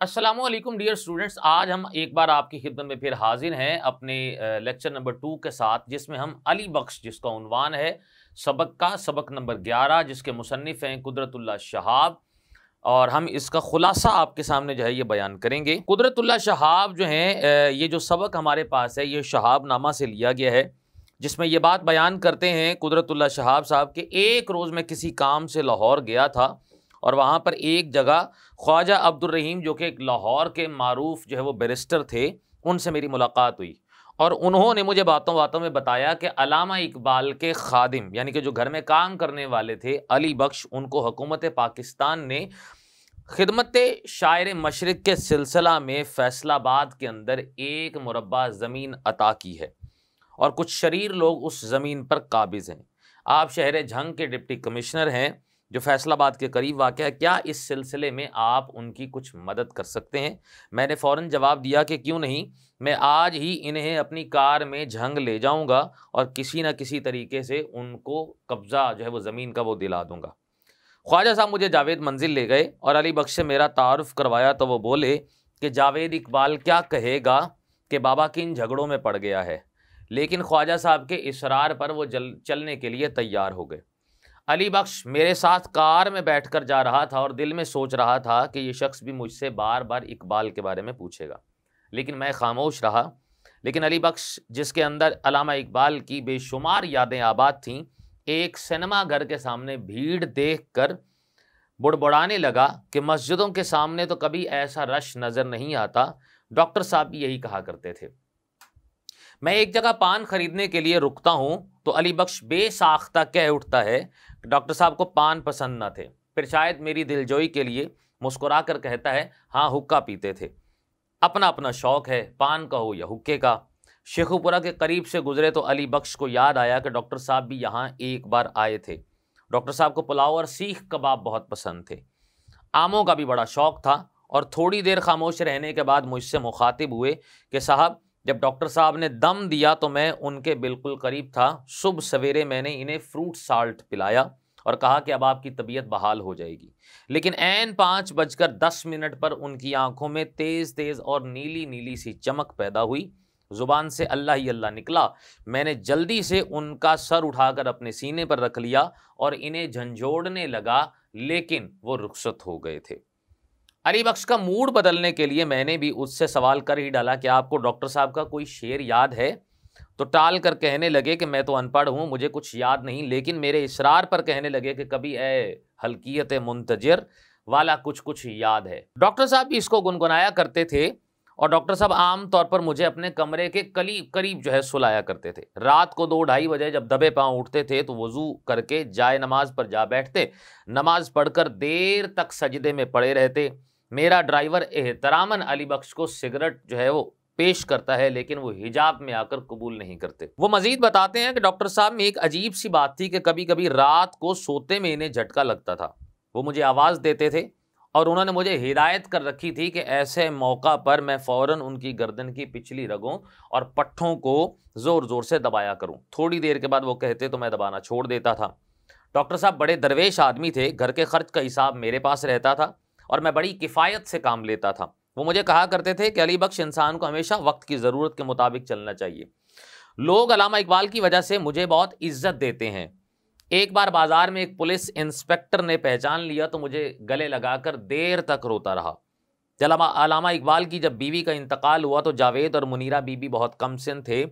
Aslam dear students. आज हम एक बार आपकी खिदमत में फिर हाजिर हैं अपने लेक्चर नंबर टू के साथ, जिसमें हम अली बख्श, जिसका उनवान है, सबक का सबक नंबर ग्यारह, जिसके मुसनफ़ हैं कुदरतुल्ला शहाब। और हम इसका ख़ुलासा आपके सामने जो है, ये बयान करेंगे। कुदरतुल्ला शहाब जो हैं ये जो सबक हमारे पास है, ये शहाब नामा से लिया गया है। जिसमें ये बात बयान करते हैं कुदरतुल्ला शहाब साहब के, एक रोज़ में किसी काम से लाहौर गया था और वहाँ पर एक जगह ख्वाजा अब्दुलरहीम जो कि एक लाहौर के मरूफ जो है वो बैरिस्टर थे, उनसे मेरी मुलाकात हुई। और उन्होंने मुझे बातों बातों में बताया कि अलामा इकबाल के खादिम, यानी कि जो घर में काम करने वाले थे, अली बख्श, उनको हुकूमत पाकिस्तान ने खिदमत शायर मशरक़ के सिलसिला में फैसलाबाद के अंदर एक मुरबा ज़मीन अता की है। और कुछ शरीर लोग उस ज़मीन पर काबिज़ हैं। आप शहर झंग के डिप्टी कमिश्नर हैं, जो फैसलाबाद के करीब वाक़ है। क्या इस सिलसिले में आप उनकी कुछ मदद कर सकते हैं? मैंने फ़ौर जवाब दिया कि क्यों नहीं? मैं आज ही इन्हें अपनी कार में झंग ले जाऊँगा और किसी न किसी तरीके से उनको कब्ज़ा जो है वो ज़मीन का वो दिला दूँगा। ख्वाजा साहब मुझे जावेद मंजिल ले गए और अली बख्श से मेरा तारफ़ करवाया तो वो बोले कि जावेद इकबाल क्या कहेगा कि बाबा किन झगड़ों में पड़ गया है? लेकिन ख्वाजा साहब के इसरार पर वो जल, चलने के लिए तैयार हो गए। अली बख्श मेरे साथ कार में बैठकर जा रहा था और दिल में सोच रहा था कि ये शख्स भी मुझसे बार बार इकबाल के बारे में पूछेगा। लेकिन मैं खामोश रहा। लेकिन अली बख्श, जिसके अंदर अलामा इकबाल की बेशुमार यादें आबाद थीं, एक सिनेमा घर के सामने भीड़ देख कर बुड़बुड़ाने लगा कि मस्जिदों के सामने तो कभी ऐसा रश नज़र नहीं आता। डॉक्टर साहब भी यही कहा करते थे। मैं एक जगह पान खरीदने के लिए रुकता हूँ तो अली बख्श बेसाख्ता कह उठता है, डॉक्टर साहब को पान पसंद न थे। फिर शायद मेरी दिलजोई के लिए मुस्कुरा कर कहता है हाँ हुक्का पीते थे। अपना अपना शौक़ है, पान का हो या हुक्के का। शेखुपुरा के करीब से गुजरे तो अली बख्श को याद आया कि डॉक्टर साहब भी यहाँ एक बार आए थे। डॉक्टर साहब को पुलाव और सीख कबाब बहुत पसंद थे। आमों का भी बड़ा शौक़ था और थोड़ी देर खामोश रहने के बाद मुझसे मुखातिब हुए कि साहब जब डॉक्टर साहब ने दम दिया तो मैं उनके बिल्कुल करीब था। सुबह सवेरे मैंने इन्हें फ्रूट साल्ट पिलाया और कहा कि अब आपकी तबीयत बहाल हो जाएगी। लेकिन एन पाँच बजकर दस मिनट पर उनकी आँखों में तेज़ तेज़ और नीली नीली सी चमक पैदा हुई। ज़ुबान से अल्लाह ही अल्लाह निकला। मैंने जल्दी से उनका सर उठाकर अपने सीने पर रख लिया और इन्हें झंझोड़ने लगा, लेकिन वो रुखसत हो गए थे। अली बख्श का मूड बदलने के लिए मैंने भी उससे सवाल कर ही डाला कि आपको डॉक्टर साहब का कोई शेर याद है? तो टाल कर कहने लगे कि मैं तो अनपढ़ हूँ, मुझे कुछ याद नहीं, लेकिन मेरे इसरार पर कहने लगे कि कभी ए हल्कियत मुंतजर वाला कुछ कुछ याद है। डॉक्टर साहब भी इसको गुनगुनाया करते थे और डॉक्टर साहब आम तौर पर मुझे अपने कमरे के करीब करीब जो है सुलाया करते थे। रात को दो ढाई बजे जब दबे पाँव उठते थे तो वज़ू करके जाए नमाज़ पर जा बैठते। नमाज़ पढ़कर देर तक सजदे में पड़े रहते। मेरा ड्राइवर एहतरामन अली बख्श को सिगरेट जो है वो पेश करता है, लेकिन वो हिजाब में आकर कबूल नहीं करते। वो मजीद बताते हैं कि डॉक्टर साहब में एक अजीब सी बात थी कि कभी कभी रात को सोते में इन्हें झटका लगता था। वो मुझे आवाज़ देते थे और उन्होंने मुझे हिदायत कर रखी थी कि ऐसे मौका पर मैं फ़ौरन उनकी गर्दन की पिछली रगों और पट्ठों को ज़ोर ज़ोर से दबाया करूँ। थोड़ी देर के बाद वो कहते तो मैं दबाना छोड़ देता था। डॉक्टर साहब बड़े दरवेश आदमी थे, घर के खर्च का हिसाब मेरे पास रहता था। और मैं बड़ी किफ़ायत से काम लेता था। वो मुझे कहा करते थे कि अली बख्श इंसान को हमेशा वक्त की ज़रूरत के मुताबिक चलना चाहिए। लोग अलामा इकबाल की वजह से मुझे बहुत इज़्ज़त देते हैं। एक बार बाज़ार में एक पुलिस इंस्पेक्टर ने पहचान लिया तो मुझे गले लगाकर देर तक रोता रहा। जलामा, अलामा इकबाल की जब बीवी का इंतकाल हुआ तो जावेद और मुनीरा बीबी बहुत कम सिन थे।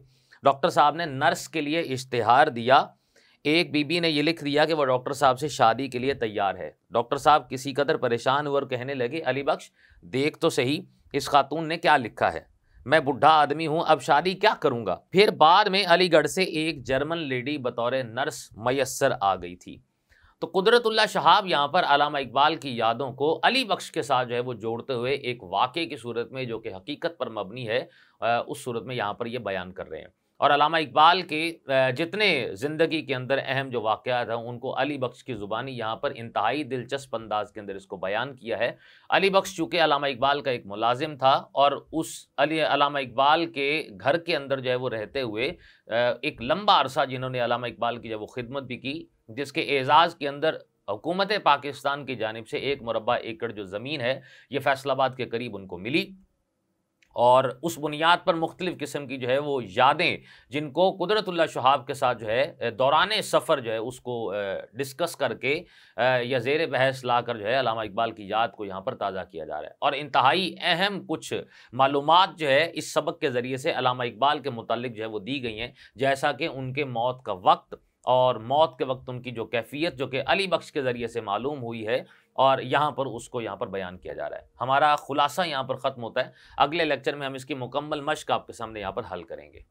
डॉक्टर साहब ने नर्स के लिए इश्तहार दिया। एक बीबी ने ये लिख दिया कि वह डॉक्टर साहब से शादी के लिए तैयार है। डॉक्टर साहब किसी कदर परेशान हुए और कहने लगे, अली बख्श, देख तो सही, इस खातून ने क्या लिखा है? मैं बुढ़ा आदमी हूँ, अब शादी क्या करूँगा? फिर बाद में अलीगढ़ से एक जर्मन लेडी बतौर नर्स मैसर आ गई थी। तो कुदरतुल्ला शहाब यहाँ पर अलामा इकबाल की यादों को अली बख्श के साथ जो है वो जोड़ते हुए एक वाक़े की सूरत में, जो कि हकीकत पर मबनी है उस सूरत में यहाँ पर ये बयान कर रहे हैं। और अलामा इकबाल के जितने ज़िंदगी के अंदर अहम जो वाक़ात हैं, उनको अली बख्श की ज़ुबानी यहाँ पर इंतहाई दिलचस्प अंदाज के अंदर इसको बयान किया है। अली बख्श चूँकि अलामा इकबाल का एक मुलाजिम था और उस अली, अलामा इकबाल के घर के अंदर जो है वो रहते हुए एक लंबा अरसा जिन्होंने अलामा इकबाल की जब वो खिदमत भी की, जिसके एज़ाज़ के अंदर हुकूमत पाकिस्तान की जानब से एक मुरबा एकड़ जो ज़मीन है, ये फैसलाबाद के करीब उनको मिली। और उस बुनियाद पर मुख्तलिफ़ किस्म की जो है वो यादें जिनको कुदरतुल्ला शहाब के साथ जो है दौरान सफ़र जो है उसको डिस्कस करके या जेर बहस ला कर जो है अलामा इकबाल की याद को यहाँ पर ताज़ा किया जा रहा है। और इंतहाई अहम कुछ मालूम जो है इस सबक के ज़रिए से अलामा इकबाल के मुतल जो है वो दी गई हैं, जैसा कि उनके मौत का वक्त और मौत के वक्त उनकी जो कैफियत जो कि अली बख्श के ज़रिए से मालूम हुई है और यहाँ पर उसको यहाँ पर बयान किया जा रहा है। हमारा खुलासा यहाँ पर ख़त्म होता है। अगले लेक्चर में हम इसकी मुकम्मल मश्क आपके सामने यहाँ पर हल करेंगे।